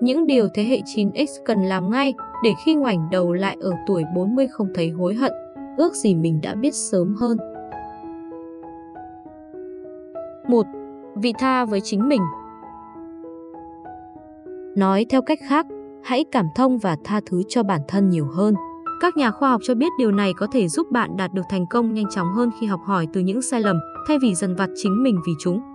Những điều thế hệ 9X cần làm ngay để khi ngoảnh đầu lại ở tuổi 40 không thấy hối hận, ước gì mình đã biết sớm hơn. 1. Vị tha với chính mình Nói theo cách khác, hãy cảm thông và tha thứ cho bản thân nhiều hơn. Các nhà khoa học cho biết điều này có thể giúp bạn đạt được thành công nhanh chóng hơn khi học hỏi từ những sai lầm thay vì dần vặt chính mình vì chúng.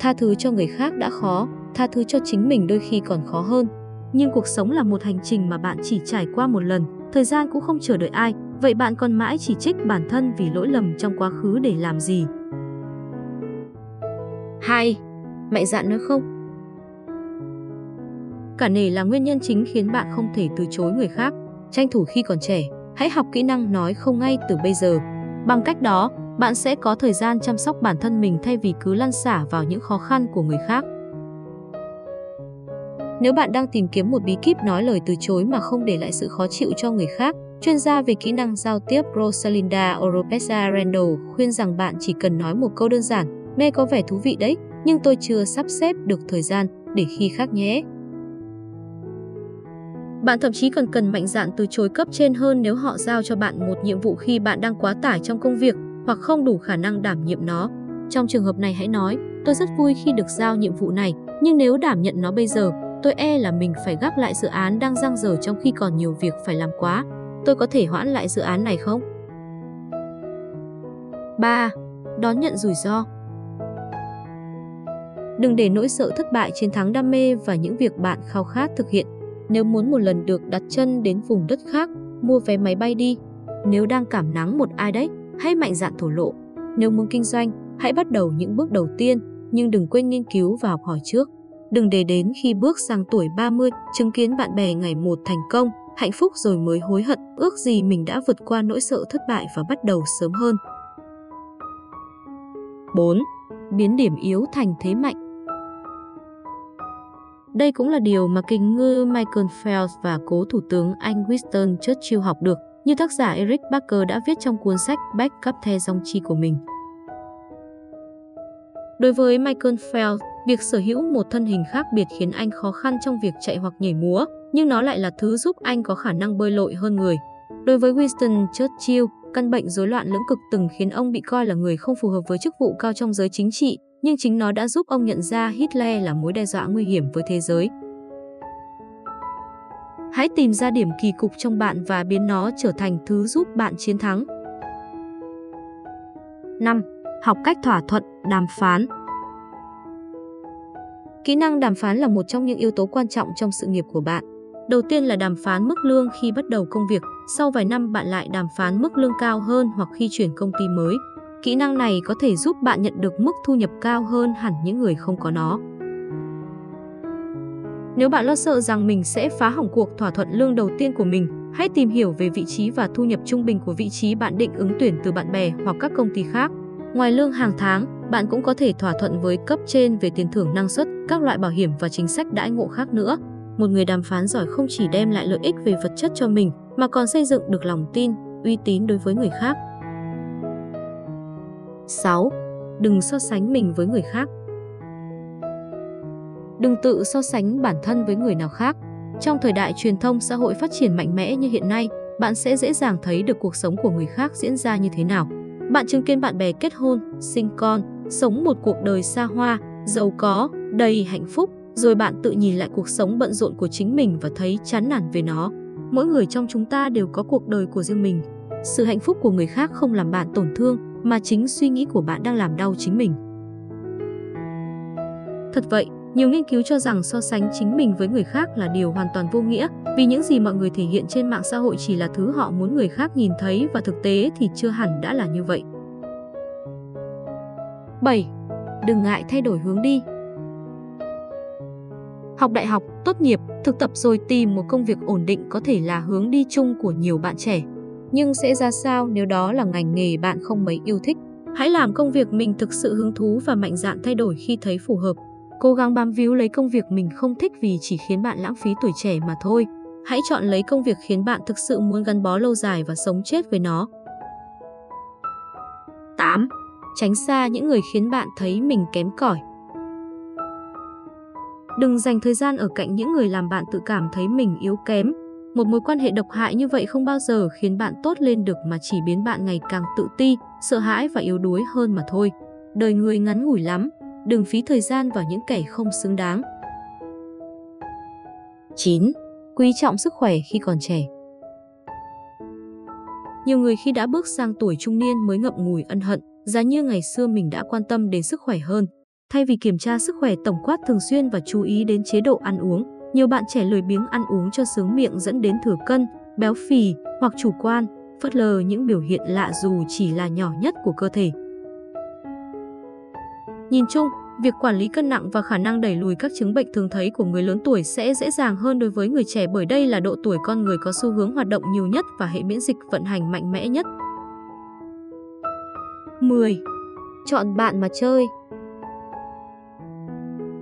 Tha thứ cho người khác đã khó, tha thứ cho chính mình đôi khi còn khó hơn. Nhưng cuộc sống là một hành trình mà bạn chỉ trải qua một lần, thời gian cũng không chờ đợi ai, vậy bạn còn mãi chỉ trích bản thân vì lỗi lầm trong quá khứ để làm gì? 2. Mạnh dạn nữa không? Cả nể là nguyên nhân chính khiến bạn không thể từ chối người khác. Tranh thủ khi còn trẻ, hãy học kỹ năng nói không ngay từ bây giờ. Bằng cách đó, bạn sẽ có thời gian chăm sóc bản thân mình thay vì cứ lăn xả vào những khó khăn của người khác. Nếu bạn đang tìm kiếm một bí kíp nói lời từ chối mà không để lại sự khó chịu cho người khác, chuyên gia về kỹ năng giao tiếp Rosalinda Oropesa Randall khuyên rằng bạn chỉ cần nói một câu đơn giản, nghe có vẻ thú vị đấy, nhưng tôi chưa sắp xếp được thời gian để khi khác nhé. Bạn thậm chí còn cần mạnh dạn từ chối cấp trên hơn nếu họ giao cho bạn một nhiệm vụ khi bạn đang quá tải trong công việc hoặc không đủ khả năng đảm nhiệm nó. Trong trường hợp này hãy nói, tôi rất vui khi được giao nhiệm vụ này, nhưng nếu đảm nhận nó bây giờ, tôi e là mình phải gác lại dự án đang dang dở trong khi còn nhiều việc phải làm quá. Tôi có thể hoãn lại dự án này không? 3. Đón nhận rủi ro Đừng để nỗi sợ thất bại chiến thắng đam mê và những việc bạn khao khát thực hiện. Nếu muốn một lần được đặt chân đến vùng đất khác, mua vé máy bay đi. Nếu đang cảm nắng một ai đấy, hãy mạnh dạn thổ lộ. Nếu muốn kinh doanh, hãy bắt đầu những bước đầu tiên, nhưng đừng quên nghiên cứu và học hỏi trước. Đừng để đến khi bước sang tuổi 30, chứng kiến bạn bè ngày một thành công, hạnh phúc rồi mới hối hận, ước gì mình đã vượt qua nỗi sợ thất bại và bắt đầu sớm hơn. 4. Biến điểm yếu thành thế mạnh đây cũng là điều mà kinh ngư Michael Phelps và cố thủ tướng Anh Winston Churchill học được, như tác giả Eric Barker đã viết trong cuốn sách Backup The Dòng Chi của mình. Đối với Michael Phelps, việc sở hữu một thân hình khác biệt khiến anh khó khăn trong việc chạy hoặc nhảy múa, nhưng nó lại là thứ giúp anh có khả năng bơi lội hơn người. Đối với Winston Churchill, căn bệnh rối loạn lưỡng cực từng khiến ông bị coi là người không phù hợp với chức vụ cao trong giới chính trị, nhưng chính nó đã giúp ông nhận ra Hitler là mối đe dọa nguy hiểm với thế giới. Hãy tìm ra điểm kỳ cục trong bạn và biến nó trở thành thứ giúp bạn chiến thắng. 5. Học cách thỏa thuận, đàm phán. Kỹ năng đàm phán là một trong những yếu tố quan trọng trong sự nghiệp của bạn. Đầu tiên là đàm phán mức lương khi bắt đầu công việc, sau vài năm bạn lại đàm phán mức lương cao hơn hoặc khi chuyển công ty mới. Kỹ năng này có thể giúp bạn nhận được mức thu nhập cao hơn hẳn những người không có nó. Nếu bạn lo sợ rằng mình sẽ phá hỏng cuộc thỏa thuận lương đầu tiên của mình, hãy tìm hiểu về vị trí và thu nhập trung bình của vị trí bạn định ứng tuyển từ bạn bè hoặc các công ty khác. Ngoài lương hàng tháng, bạn cũng có thể thỏa thuận với cấp trên về tiền thưởng năng suất, các loại bảo hiểm và chính sách đãi ngộ khác nữa. Một người đàm phán giỏi không chỉ đem lại lợi ích về vật chất cho mình, mà còn xây dựng được lòng tin, uy tín đối với người khác. 6. Đừng so sánh mình với người khác. Đừng tự so sánh bản thân với người nào khác. Trong thời đại truyền thông xã hội phát triển mạnh mẽ như hiện nay, bạn sẽ dễ dàng thấy được cuộc sống của người khác diễn ra như thế nào. Bạn chứng kiến bạn bè kết hôn, sinh con, sống một cuộc đời xa hoa, giàu có, đầy hạnh phúc, rồi bạn tự nhìn lại cuộc sống bận rộn của chính mình và thấy chán nản về nó. Mỗi người trong chúng ta đều có cuộc đời của riêng mình. Sự hạnh phúc của người khác không làm bạn tổn thương, mà chính suy nghĩ của bạn đang làm đau chính mình. Thật vậy, nhiều nghiên cứu cho rằng so sánh chính mình với người khác là điều hoàn toàn vô nghĩa, vì những gì mọi người thể hiện trên mạng xã hội chỉ là thứ họ muốn người khác nhìn thấy và thực tế thì chưa hẳn đã là như vậy. 7. Đừng ngại thay đổi hướng đi. Học đại học, tốt nghiệp, thực tập rồi tìm một công việc ổn định có thể là hướng đi chung của nhiều bạn trẻ. Nhưng sẽ ra sao nếu đó là ngành nghề bạn không mấy yêu thích? Hãy làm công việc mình thực sự hứng thú và mạnh dạn thay đổi khi thấy phù hợp. Cố gắng bám víu lấy công việc mình không thích vì chỉ khiến bạn lãng phí tuổi trẻ mà thôi. Hãy chọn lấy công việc khiến bạn thực sự muốn gắn bó lâu dài và sống chết với nó. 8. Tránh xa những người khiến bạn thấy mình kém cỏi. Đừng dành thời gian ở cạnh những người làm bạn tự cảm thấy mình yếu kém. Một mối quan hệ độc hại như vậy không bao giờ khiến bạn tốt lên được mà chỉ biến bạn ngày càng tự ti, sợ hãi và yếu đuối hơn mà thôi. Đời người ngắn ngủi lắm, đừng phí thời gian vào những kẻ không xứng đáng. 9. Quý trọng sức khỏe khi còn trẻ Nhiều người khi đã bước sang tuổi trung niên mới ngậm ngùi ân hận, giá như ngày xưa mình đã quan tâm đến sức khỏe hơn. Thay vì kiểm tra sức khỏe tổng quát thường xuyên và chú ý đến chế độ ăn uống, nhiều bạn trẻ lười biếng ăn uống cho sướng miệng dẫn đến thừa cân, béo phì hoặc chủ quan, phớt lờ những biểu hiện lạ dù chỉ là nhỏ nhất của cơ thể. Nhìn chung, việc quản lý cân nặng và khả năng đẩy lùi các chứng bệnh thường thấy của người lớn tuổi sẽ dễ dàng hơn đối với người trẻ bởi đây là độ tuổi con người có xu hướng hoạt động nhiều nhất và hệ miễn dịch vận hành mạnh mẽ nhất. 10. Chọn bạn mà chơi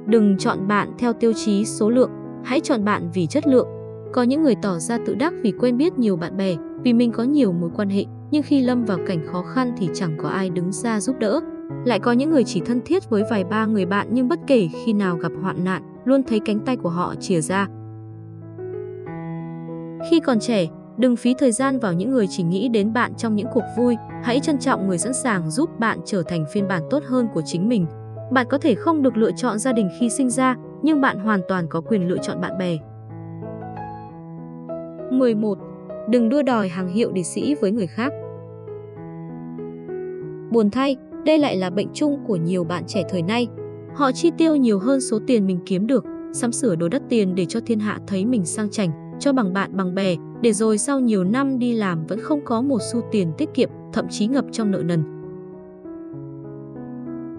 Đừng chọn bạn theo tiêu chí số lượng, hãy chọn bạn vì chất lượng. Có những người tỏ ra tự đắc vì quen biết nhiều bạn bè, vì mình có nhiều mối quan hệ, nhưng khi lâm vào cảnh khó khăn thì chẳng có ai đứng ra giúp đỡ. Lại có những người chỉ thân thiết với vài ba người bạn nhưng bất kể khi nào gặp hoạn nạn, luôn thấy cánh tay của họ chìa ra. Khi còn trẻ, đừng phí thời gian vào những người chỉ nghĩ đến bạn trong những cuộc vui, hãy trân trọng người sẵn sàng giúp bạn trở thành phiên bản tốt hơn của chính mình. Bạn có thể không được lựa chọn gia đình khi sinh ra, nhưng bạn hoàn toàn có quyền lựa chọn bạn bè. 11. Đừng đua đòi hàng hiệu để sĩ với người khác. Buồn thay, đây lại là bệnh chung của nhiều bạn trẻ thời nay. Họ chi tiêu nhiều hơn số tiền mình kiếm được, sắm sửa đồ đắt tiền để cho thiên hạ thấy mình sang chảnh, cho bằng bạn bằng bè, để rồi sau nhiều năm đi làm vẫn không có một xu tiền tiết kiệm, thậm chí ngập trong nợ nần.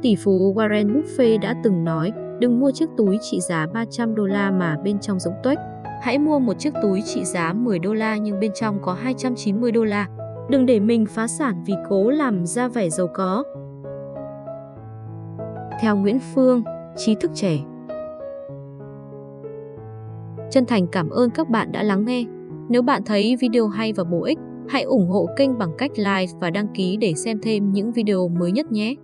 Tỷ phú Warren Buffett đã từng nói, đừng mua chiếc túi trị giá 300 đô la mà bên trong rỗng tuếch. Hãy mua một chiếc túi trị giá 10 đô la nhưng bên trong có 290 đô la. Đừng để mình phá sản vì cố làm ra vẻ giàu có. Theo Nguyễn Phương, trí thức trẻ. Chân thành cảm ơn các bạn đã lắng nghe. Nếu bạn thấy video hay và bổ ích, hãy ủng hộ kênh bằng cách like và đăng ký để xem thêm những video mới nhất nhé.